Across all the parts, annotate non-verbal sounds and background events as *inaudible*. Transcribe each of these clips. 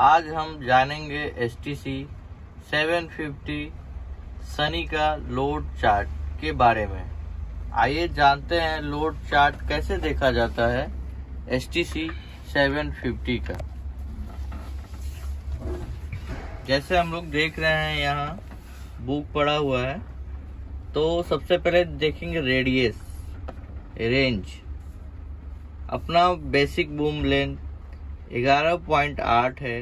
आज हम जानेंगे S T C seven fifty Sany का लोड चार्ट के बारे में। आइए जानते हैं लोड चार्ट कैसे देखा जाता है S T C seven fifty का। जैसे हम लोग देख रहे हैं यहाँ बुक पड़ा हुआ है तो सबसे पहले देखेंगे रेडियस रेंज अपना बेसिक बूम लेंथ 11.8 है।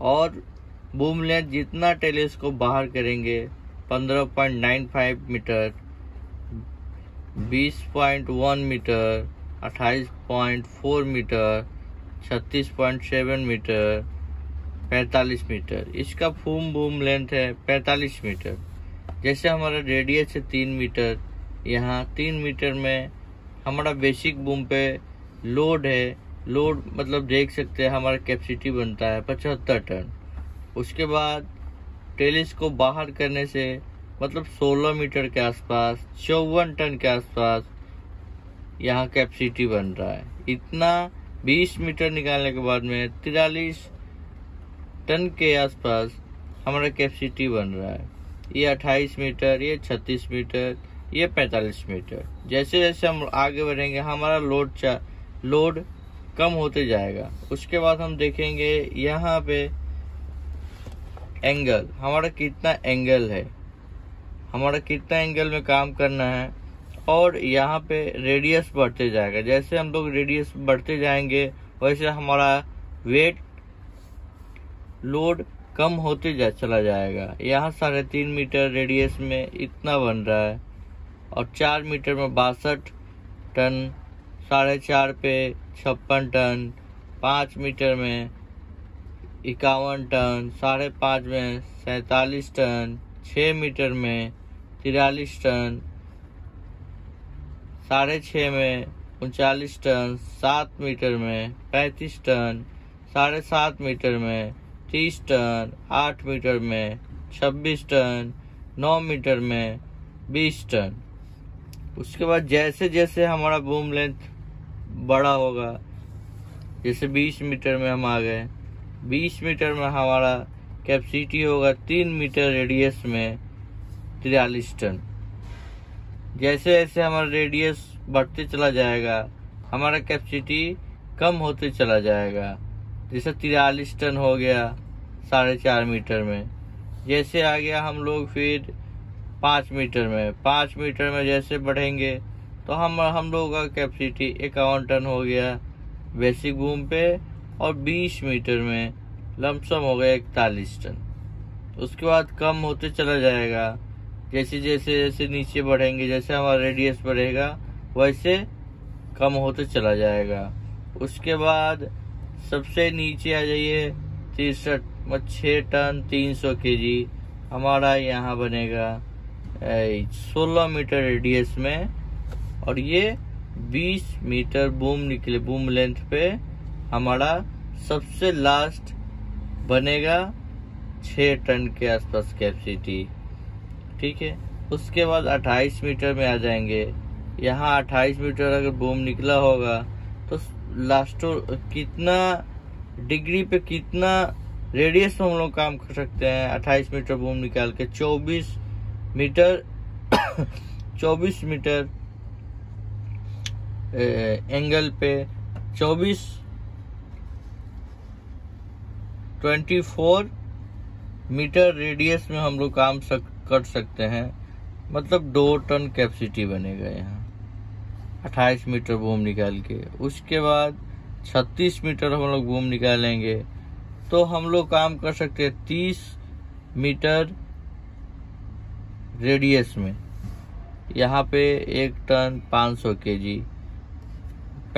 और बूम लेंथ जितना टेलीस्कोप बाहर करेंगे 15.95 metre 20.1 metre 28.4 metre 36.7 metre 45 metre. इसका फूम बूम लेंथ है 45 मीटर। जैसे हमारा रेडियस है तीन मीटर, यहाँ तीन मीटर में हमारा बेसिक बूम पे लोड है लोड मतलब देख सकते हैं, हमारा कैपेसिटी बनता है पचहत्तर टन। उसके बाद टेलिस को बाहर करने से मतलब 16 मीटर के आसपास, चौवन टन के आसपास यहाँ कैपेसिटी बन रहा है। इतना 20 मीटर निकालने के बाद में तिरालीस टन के आसपास हमारा कैपेसिटी बन रहा है। ये 28 मीटर, ये 36 मीटर, ये 45 मीटर। जैसे जैसे हम आगे बढ़ेंगे, हमारा लोड लोड कम होते जाएगा। उसके बाद हम देखेंगे यहाँ पे एंगल हमारा कितना एंगल है। हमारा कितना एंगल में काम करना है। और यहाँ पे रेडियस बढ़ते जाएगा। जैसे हम लोग रेडियस बढ़ते जाएँगे, वैसे हमारा वेट लोड कम होते जा, चला जाएगा। यहाँ साढ़े तीन मीटर रेडियस में इतना बन रहा है। और चार मीटर में बासठ टन साढ़े चार पे छप्पन टन, पाँच मीटर में इक्यावन टन, साढ़े पाँच में सैतालीस टन छः मीटर में तिरालीस टन, साढ़े छः में उनचालीस टन, सात मीटर में पैंतीस टन, साढ़े सात मीटर में तीस टन, आठ मीटर में छब्बीस टन, नौ मीटर में बीस टन। उसके बाद जैसे जैसे हमारा बूम लेंथ बड़ा होगा। जैसे 20 मीटर में हम आ गए। 20 मीटर में हमारा कैपेसिटी होगा तीन मीटर रेडियस में तिरालीस टन। जैसे जैसे हमारा रेडियस बढ़ते चला जाएगा, हमारा कैपेसिटी कम होते चला जाएगा। जैसे तिरालीस टन हो गया साढ़े चार मीटर में। जैसे आ गया हम लोग फिर पाँच मीटर में। पाँच मीटर में जैसे बढ़ेंगे तो हम हम लोगों का कैपेसिटी इक्यावन टन हो गया बेसिक बूम पे और 20 मीटर में लमसम हो गया इकतालीस टन। उसके बाद कम होते चला जाएगा। जैसे जैसे जैसे नीचे बढ़ेंगे, जैसे हमारा रेडियस बढ़ेगा, वैसे कम होते चला जाएगा। उसके बाद सबसे नीचे आ जाइए, तिरसठ छः टन तीन सौ के जी हमारा यहाँ बनेगा सोलह मीटर रेडियस में और ये 20 मीटर बूम निकले, बूम लेंथ पे हमारा सबसे लास्ट बनेगा छः टन के आसपास कैपेसिटी ठीक है? उसके बाद 28 मीटर में आ जाएँगे। यहाँ 28 मीटर अगर बूम निकला होगा तो लास्ट कितना डिग्री पे कितना रेडियस में हम लोग काम कर सकते हैं? 28 मीटर बूम निकाल के 24 मीटर *coughs* 24 मीटर एंगल पे 24 24 मीटर रेडियस में हम लोग काम सक, कर सकते हैं। मतलब दो टन कैपेसिटी बनेगा यहाँ। 28 मीटर बूम निकाल के। उसके बाद 36 मीटर हम लोग बूम निकालेंगे। तो हम लोग काम कर सकते हैं 30 मीटर रेडियस में। यहाँ पे एक टन 500 केजी।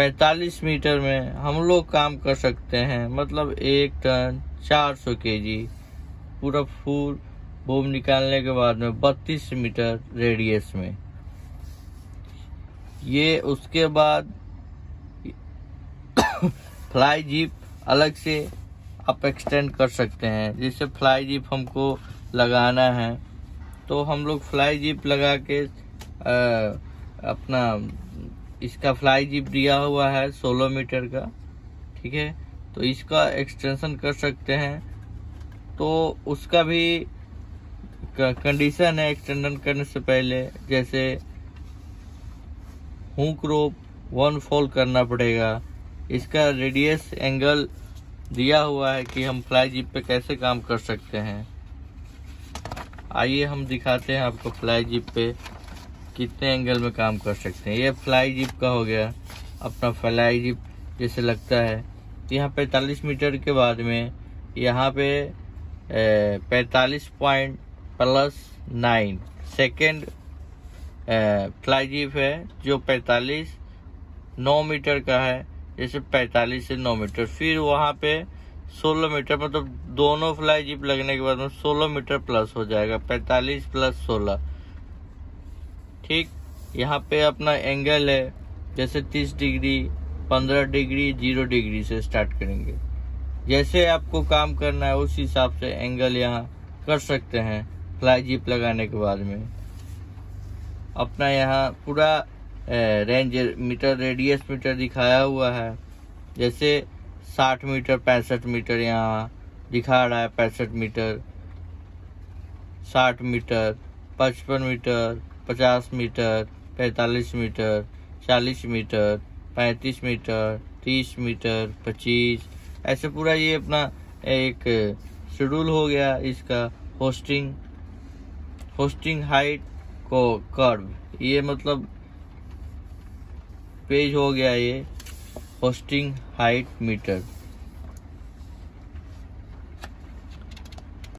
45 मीटर में हम लोग काम कर सकते हैं। मतलब एक टन 400 केजी। पूरा फूल बोम निकालने के बाद में 32 मीटर रेडियस में। ये उसके बाद फ्लाई जीप अलग से आप एक्सटेंड कर सकते हैं। जैसे फ्लाई जीप हमको लगाना है तो हम लोग फ्लाई जीप लगा के आ, अपना इसका फ्लाई जीप दिया हुआ है 16 मीटर का, ठीक है? तो इसका एक्सटेंशन कर सकते हैं। तो उसका भी कंडीशन है एक्सटेंशन करने से पहले, जैसे हुक रोप वन फोल करना पड़ेगा। इसका रेडियस एंगल दिया हुआ है कि हम फ्लाई जिप पे कैसे काम कर सकते हैं। आइए हम दिखाते हैं आपको फ्लाई जिप पे। कितने एंगल में काम कर सकते हैं। ये फ्लाई जिप का हो गया, अपना फ्लाई जिप जैसे लगता है। यहाँ पैतालीस मीटर के बाद में यहाँ पे पैतालीस point plus nine second fly jib है, जो पैतालीस, नौ मीटर का है, जैसे पैतालीस से नौ मीटर। फिर वहाँ पे सोलह मीटर मतलब दोनों फ्लाई जिप लगने के बाद में सोलह मीटर प्लस हो जाएगा, पैतालीस प्लस सोलह। ठीक, यहाँ पे अपना एंगल है, जैसे तीस डिग्री, पंद्रह डिग्री, ज़ीरो डिग्री से स्टार्ट करेंगे। जैसे आपको काम करना है, उस हिसाब से एंगल यहाँ कर सकते हैं फ्लाई जीप लगाने के बाद में। अपना यहाँ पूरा रेंज मीटर रेडियस मीटर दिखाया हुआ है। जैसे साठ मीटर, पैंसठ मीटर यहाँ दिखा रहा है, पैंसठ मीटर, साठ मीटर, पचपन मीटर पचास मीटर, पैतालीस मीटर, चालीस मीटर, पैंतीस मीटर, तीस मीटर, पच्चीस। ऐसे पूरा ये अपना एक शेड्यूल हो गया इसका होस्टिंग होस्टिंग हाइट को कर्व। ये मतलब पेज हो गया ये होस्टिंग हाइट मीटर।